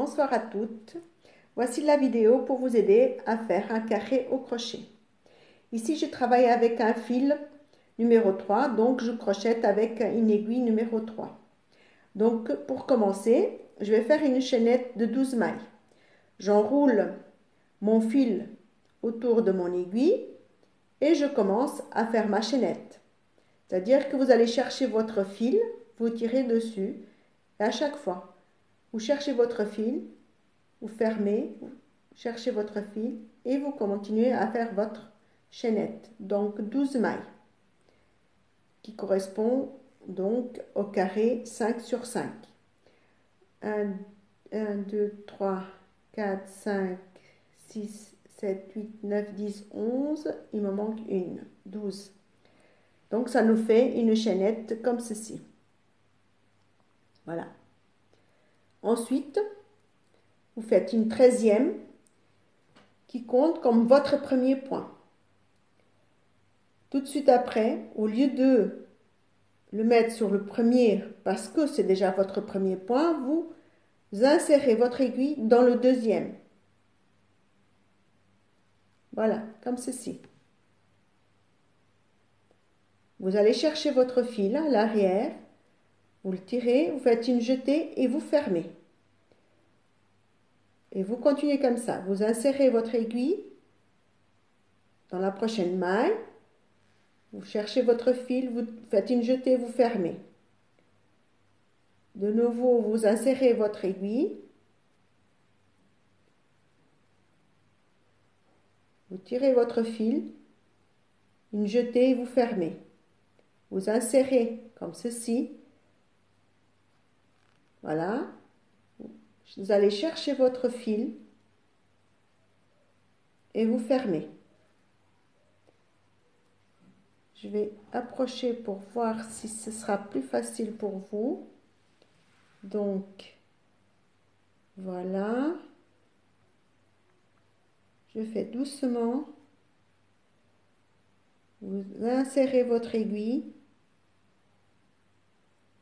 Bonsoir à toutes. Voici la vidéo pour vous aider à faire un carré au crochet. Ici, je travaille avec un fil numéro 3, donc je crochette avec une aiguille numéro 3. Donc, pour commencer, je vais faire une chaînette de 12 mailles. J'enroule mon fil autour de mon aiguille et je commence à faire ma chaînette. C'est-à-dire que vous allez chercher votre fil, vous tirez dessus à chaque fois, vous cherchez votre fil, vous fermez, vous cherchez votre fil et vous continuez à faire votre chaînette. Donc 12 mailles qui correspond donc au carré 5 sur 5. 1, 1 2, 3, 4, 5, 6, 7, 8, 9, 10, 11. Il me manque une. 12. Donc ça nous fait une chaînette comme ceci. Voilà. Ensuite, vous faites une treizième qui compte comme votre premier point. Tout de suite après, au lieu de le mettre sur le premier parce que c'est déjà votre premier point, vous insérez votre aiguille dans le deuxième. Voilà, comme ceci. Vous allez chercher votre fil à l'arrière, vous le tirez, vous faites une jetée et vous fermez. Et vous continuez comme ça. Vous insérez votre aiguille dans la prochaine maille. Vous cherchez votre fil, vous faites une jetée, vous fermez. De nouveau, vous insérez votre aiguille. Vous tirez votre fil, une jetée et vous fermez. Vous insérez comme ceci. Voilà. Vous allez chercher votre fil et vous fermez. Je vais approcher pour voir si ce sera plus facile pour vous. Donc, voilà. Je fais doucement. Vous insérez votre aiguille.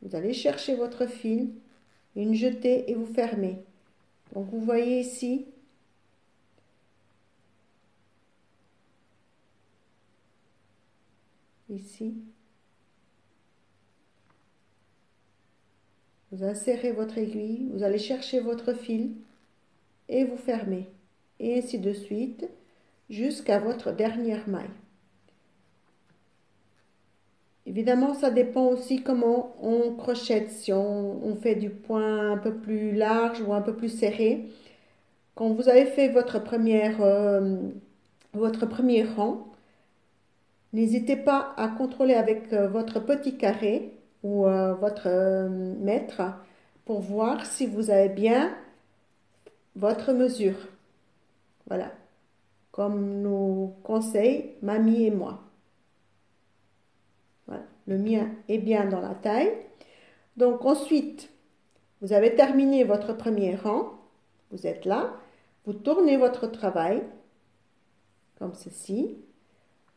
Vous allez chercher votre fil une jetée et vous fermez. Donc vous voyez ici, ici, vous insérez votre aiguille, vous allez chercher votre fil et vous fermez. Et ainsi de suite jusqu'à votre dernière maille. Évidemment, ça dépend aussi comment on crochette, si on, fait du point un peu plus large ou un peu plus serré. Quand vous avez fait votre, première, euh, votre premier rang, n'hésitez pas à contrôler avec euh, votre petit carré ou euh, votre mètre pour voir si vous avez bien votre mesure. Voilà, comme nous conseille mamie et moi. Le mien est bien dans la taille. Donc ensuite, vous avez terminé votre premier rang. Vous êtes là. Vous tournez votre travail comme ceci.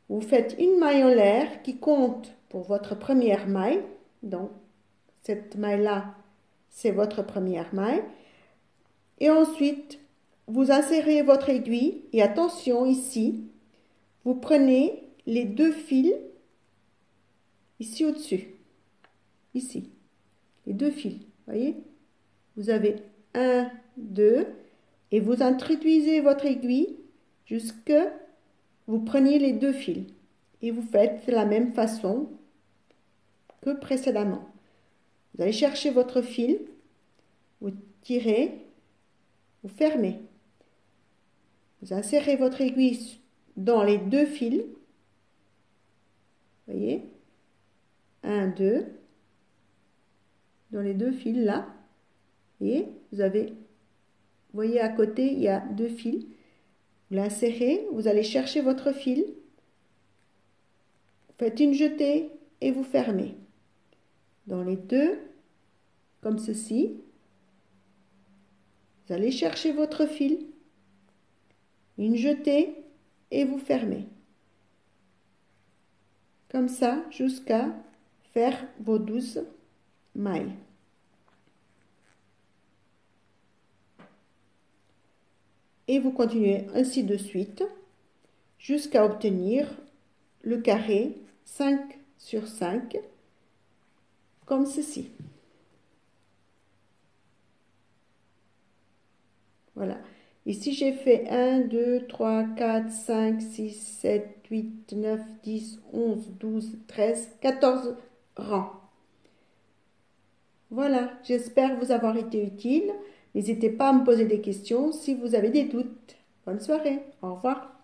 Vous faites une maille en l'air qui compte pour votre première maille. Donc, cette maille-là, c'est votre première maille. Et ensuite, vous insérez votre aiguille et attention ici, vous prenez les deux fils ici au-dessus, ici, les deux fils, voyez? Vous avez un, deux, et vous introduisez votre aiguille jusque vous preniez les deux fils. Et vous faites de la même façon que précédemment. Vous allez chercher votre fil, vous tirez, vous fermez. Vous insérez votre aiguille dans les deux fils. Voyez 1, 2, dans les deux fils là. Et vous avez, voyez à côté, il y a deux fils. Vous l'insérez, vous allez chercher votre fil. Faites une jetée et vous fermez. Dans les deux, comme ceci. Vous allez chercher votre fil. Une jetée et vous fermez. Comme ça jusqu'à faire vos douze mailles. et vous continuez ainsi de suite jusqu'à obtenir le carré 5 sur 5 comme ceci. Voilà. Ici, j'ai fait 1, 2, 3, 4, 5, 6, 7, 8, 9, 10, 11, 12, 13, 14 Voilà, j'espère vous avoir été utile. N'hésitez pas à me poser des questions si vous avez des doutes. Bonne soirée, au revoir.